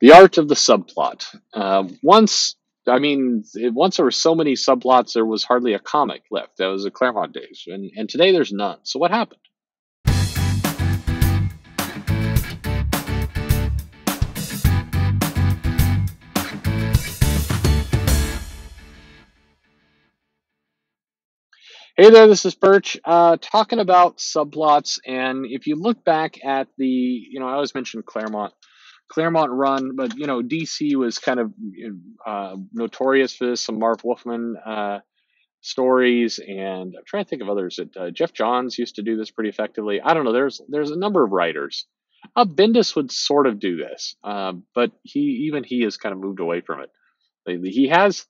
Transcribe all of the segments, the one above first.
The art of the subplot. Uh, once, I mean, it, once there were so many subplots, there was hardly a comic left. That was the Claremont days, and and today there's none. So what happened? Hey there, this is Perch, uh, talking about subplots. And if you look back at the, you know, I always mention Claremont, Claremont run, but you know, DC was kind of uh, notorious for this. Some Marv Wolfman uh, stories, and I'm trying to think of others. That uh, Geoff Johns used to do this pretty effectively. I don't know. There's there's a number of writers. Uh, Bendis would sort of do this, uh, but he even he has kind of moved away from it. He has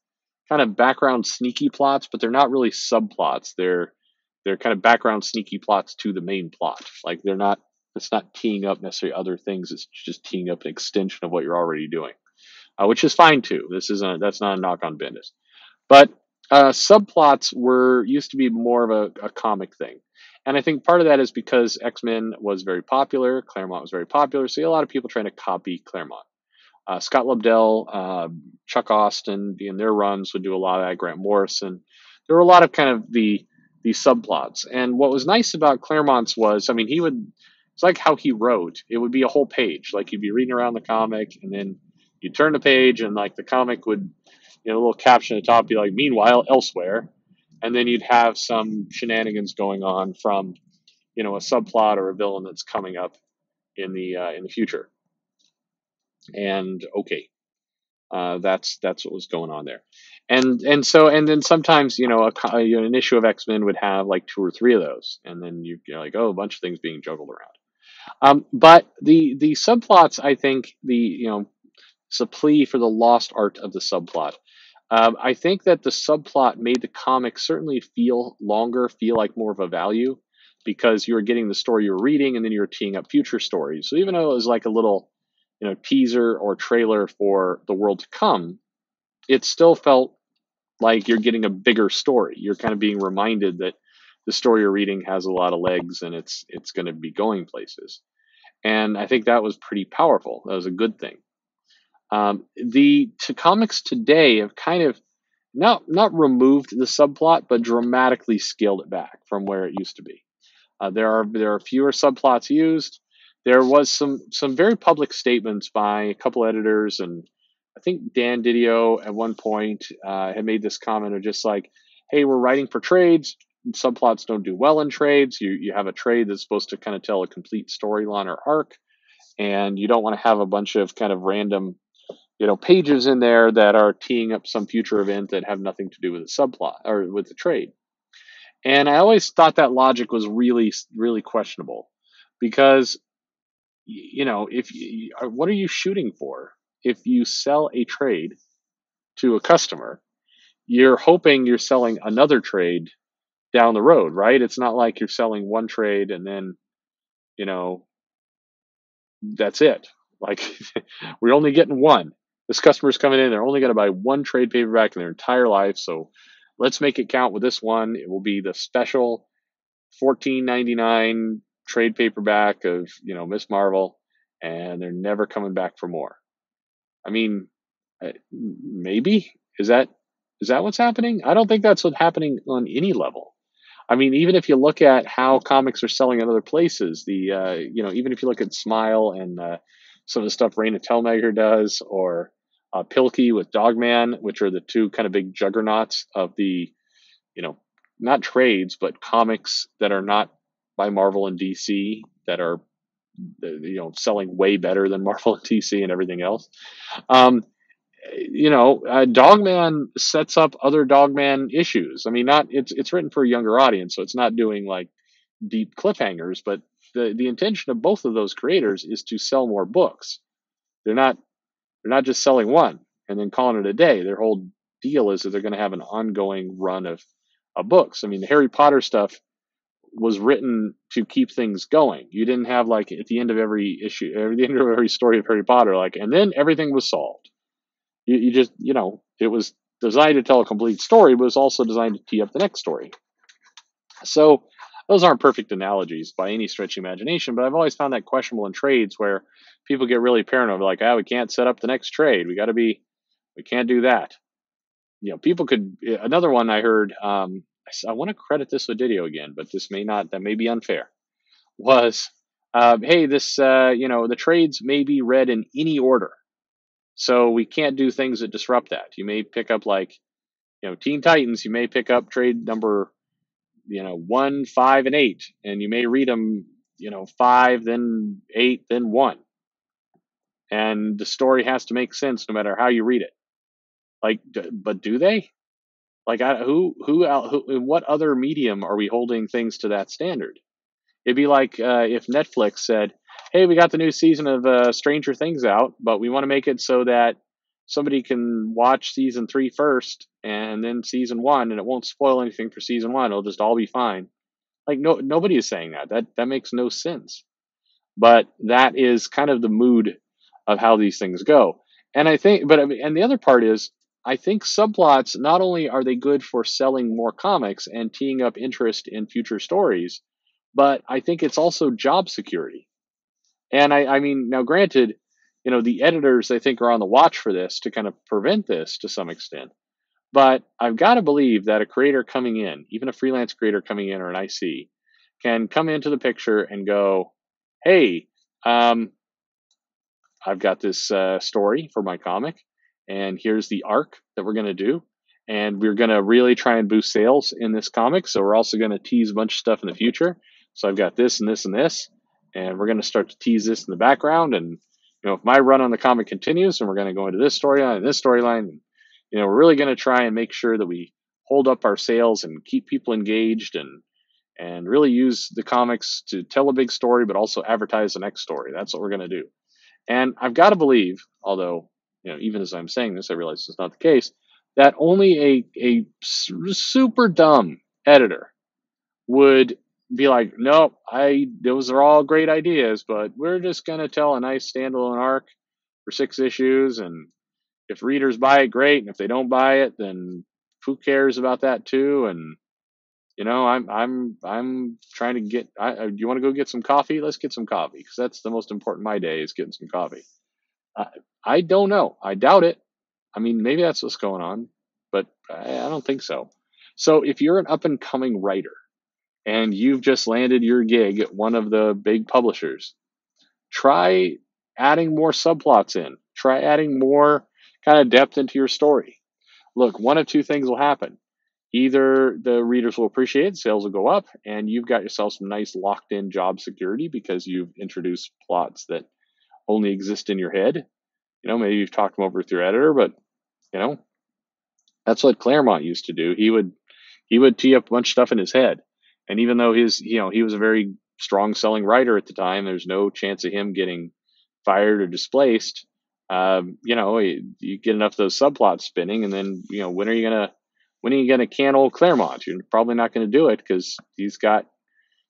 kind of background sneaky plots, but they're not really subplots. They're they're kind of background sneaky plots to the main plot. Like they're not it's not teeing up necessarily other things. It's just teeing up an extension of what you're already doing, uh, which is fine too. This isn't that's not a knock on Bendis, but uh, subplots were used to be more of a, a comic thing. And I think part of that is because X Men was very popular, Claremont was very popular, so a lot of people trying to copy Claremont. Uh, Scott Lobdell, uh, Chuck Austen, in their runs would do a lot of that. Grant Morrison. There were a lot of kind of the these subplots. And what was nice about Claremont's was, I mean, he would. It's like how he wrote. It would be a whole page. Like you'd be reading around the comic, and then you'd turn the page, and like the comic would, you know, a little caption at the top be like, "Meanwhile, elsewhere," and then you'd have some shenanigans going on from, you know, a subplot or a villain that's coming up in the uh, in the future. And okay. Uh, that's that's what was going on there. And and so and then sometimes you know a, an issue of x-men would have like two or three of those. And then you, are like oh a bunch of things being juggled around um, but the the subplots i think the you know it's a plea for the lost art of the subplot um, i think that the subplot made the comic certainly feel longer feel like more of a value because you were getting the story you were reading and then you were teeing up future stories so even though it was like a little you know teaser or trailer for the world to come, it still felt like you're getting a bigger story. You're kind of being reminded that the story you're reading has a lot of legs and it's it's going to be going places. And I think that was pretty powerful. That was a good thing. Um, the to comics today have kind of not not removed the subplot, but dramatically scaled it back from where it used to be. Uh, there are there are fewer subplots used there was some some very public statements by a couple editors and I think Dan Didio at one point uh, had made this comment of just like, "Hey, we're writing for trades. Subplots don't do well in trades. You you have a trade that's supposed to kind of tell a complete storyline or arc, and you don't want to have a bunch of kind of random, you know, pages in there that are teeing up some future event that have nothing to do with the subplot or with the trade." And I always thought that logic was really really questionable because you know, if uh, what are you shooting for? If you sell a trade to a customer, you're hoping you're selling another trade down the road, right? It's not like you're selling one trade and then, you know, that's it. Like we're only getting one. This customer's coming in, they're only going to buy one trade paperback in their entire life. So let's make it count with this one. It will be the special 14.99 trade paperback of you know Miss Marvel, and they're never coming back for more. I mean, maybe is that is that what's happening? I don't think that's what's happening on any level. I mean, even if you look at how comics are selling in other places, the uh, you know even if you look at Smile and uh, some of the stuff Raina Telgemeier does, or uh, Pilkey with Dogman, which are the two kind of big juggernauts of the you know not trades but comics that are not by Marvel and DC that are you know selling way better than Marvel and DC and everything else. Um, you know, uh, Dogman sets up other Dogman issues. I mean, not it's it's written for a younger audience, so it's not doing like deep cliffhangers. But the the intention of both of those creators is to sell more books. They're not they're not just selling one and then calling it a day. Their whole deal is that they're going to have an ongoing run of, of books. I mean, the Harry Potter stuff was written to keep things going. You didn't have like at the end of every issue, at the end of every story of Harry Potter, like, and then everything was solved. You, you just, you know, it was designed to tell a complete story, but it was also designed to tee up the next story. So, those aren't perfect analogies by any stretch of imagination, but I've always found that questionable in trades where people get really paranoid, like, oh, we can't set up the next trade. We got to be, we can't do that. You know, people could, eh, another one I heard, um, I want to credit this with Didio again, but this may not, that may be unfair, was, uh, hey, this, uh, you know, the trades may be read in any order. So we can't do things that disrupt that. You may pick up like, you know, Teen Titans, you may pick up trade number, you know, one, five, and eight, and you may read them, you know, five, then eight, then one. And the story has to make sense no matter how you read it. Like, but do they? Like, I, who, who, who, in what other medium are we holding things to that standard? It'd be like uh, if Netflix said, hey, we got the new season of uh, Stranger Things out, but we want to make it so that somebody can watch season three first and then season one, and it won't spoil anything for season one. It'll just all be fine. Like no, nobody is saying that. That that makes no sense. But that is kind of the mood of how these things go. And I think, but I mean, and the other part is, I think subplots not only are they good for selling more comics and teeing up interest in future stories, but I think it's also job security. And I, I mean, now granted, you know, the editors I think are on the watch for this to kind of prevent this to some extent. But I've got to believe that a creator coming in, even a freelance creator coming in or an IC, can come into the picture and go, "Hey, um, I've got this uh, story for my comic, and here's the arc that we're going to do, and we're going to really try and boost sales in this comic. So we're also going to tease a bunch of stuff in the future. So I've got this and this and this, and we're going to start to tease this in the background. And you know, if my run on the comic continues, and we're going to go into this storyline and this storyline, you know, we're really going to try and make sure that we hold up our sales and keep people engaged and and really use the comics to tell a big story, but also advertise the next story. That's what we're going to do. And I've got to believe, although you know, even as I'm saying this, I realize it's not the case, that only a a super dumb editor would be like, nope, I those are all great ideas, but we're just gonna tell a nice standalone arc for six issues, and if readers buy it, great, and if they don't buy it, then who cares about that too? And you know, I'm I'm I'm trying to get. I, uh, do you want to go get some coffee? Let's get some coffee because that's the most important. My day is getting some coffee. I, I don't know. I doubt it. I mean, maybe that's what's going on, but I, I don't think so. So if you're an up and coming writer and you've just landed your gig at one of the big publishers, try adding more subplots in. Try adding more kind of depth into your story. Look, one of two things will happen. Either the readers will appreciate it, sales will go up, and you've got yourself some nice locked in job security because you've introduced plots that only exist in your head. You know, maybe you've talked them over with your editor, but you know, that's what Claremont used to do. He would he would tee up a bunch of stuff in his head. And even though his, you know, he was a very strong selling writer at the time, there's no chance of him getting fired or displaced. Um, you know, you get enough of those subplots spinning, and then you know, when are you gonna when are you gonna can old Claremont? You're probably not gonna do it because he's got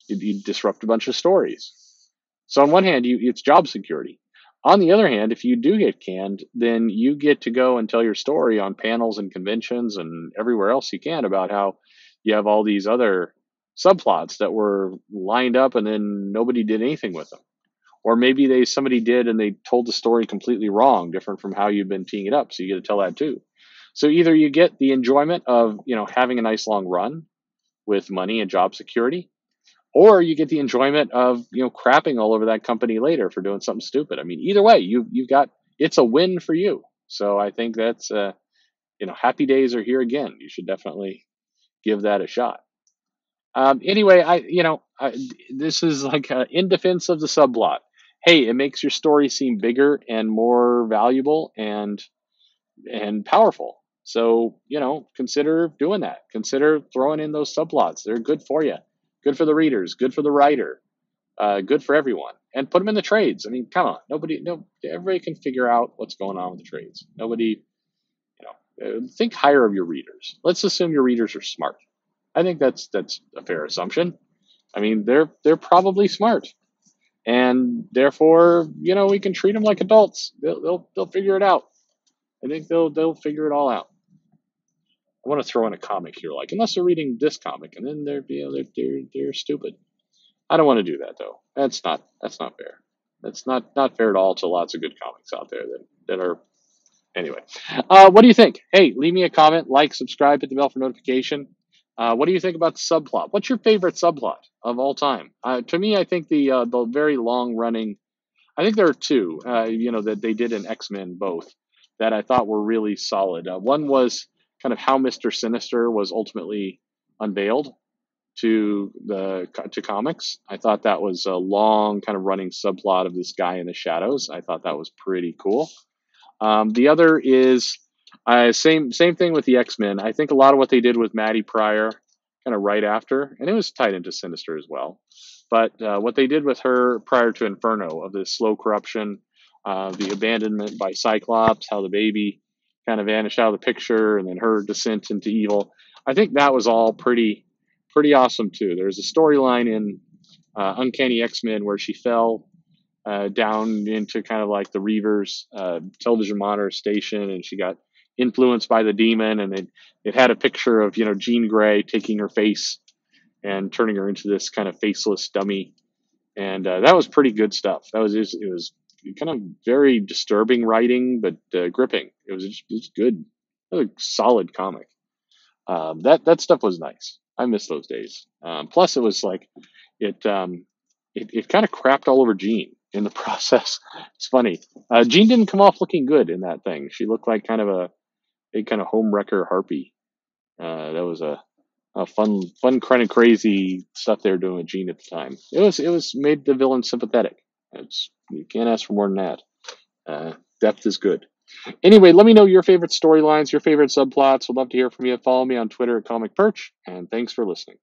you disrupt a bunch of stories. So on one hand, you it's job security. On the other hand, if you do get canned, then you get to go and tell your story on panels and conventions and everywhere else you can about how you have all these other subplots that were lined up and then nobody did anything with them. Or maybe they somebody did and they told the story completely wrong different from how you've been teeing it up so you get to tell that too. So either you get the enjoyment of you know having a nice long run with money and job security or you get the enjoyment of you know crapping all over that company later for doing something stupid. I mean either way you you've got it's a win for you. So i think that's uh you know happy days are here again. You should definitely give that a shot um, anyway, I you know I, this is like a, in defense of the subplot. Hey, it makes your story seem bigger and more valuable and and powerful. So you know, consider doing that. Consider throwing in those subplots. They're good for you, good for the readers, good for the writer, uh, good for everyone. And put them in the trades. I mean, come on, nobody, no, everybody can figure out what's going on with the trades. Nobody, you know, uh, think higher of your readers. Let's assume your readers are smart I think that's that's a fair assumption. I mean, they're they're probably smart, and therefore, you know, we can treat them like adults. They'll they'll, they'll figure it out. I think they'll they'll figure it all out. I want to throw in a comic here, like unless they're reading this comic, and then they're you know they're they're, they're stupid. I don't want to do that though. That's not that's not fair. That's not not fair at all to lots of good comics out there that that are. Anyway, uh, what do you think? Hey, leave me a comment, like, subscribe, hit the bell for notification. Uh, what do you think about the subplot? What's your favorite subplot of all time? Uh, to me, I think the uh, the very long running. I think there are two. Uh, you know that they did in X Men both that I thought were really solid. Uh, one was kind of how Mister Sinister was ultimately unveiled to the to comics. I thought that was a long kind of running subplot of this guy in the shadows. I thought that was pretty cool. Um, the other is uh, same same thing with the X Men. I think a lot of what they did with Maddie Pryor, kind of right after, and it was tied into Sinister as well. But uh, what they did with her prior to Inferno of the slow corruption, uh, the abandonment by Cyclops, how the baby kind of vanished out of the picture, and then her descent into evil. I think that was all pretty pretty awesome too. There's a storyline in uh, Uncanny X Men where she fell uh, down into kind of like the Reavers uh, television monitor station, and she got influenced by the demon, and it it had a picture of you know Jean Grey taking her face and turning her into this kind of faceless dummy, and uh, that was pretty good stuff. That was it was kind of very disturbing writing, but uh, gripping. It was just, it was good, was a solid comic. Um, that that stuff was nice. I miss those days. Um, plus, it was like it um, it, it kind of crapped all over Jean in the process. It's funny. Uh, Jean didn't come off looking good in that thing. She looked like kind of a big kind of home wrecker harpy. Uh, that was a, a fun, fun kind of crazy stuff they were doing with Jean at the time. It was it was made the villain sympathetic. It's you can't ask for more than that. Uh, depth is good. Anyway, let me know your favorite storylines, your favorite subplots. We'd love to hear from you. Follow me on Twitter at Comic Perch, and thanks for listening.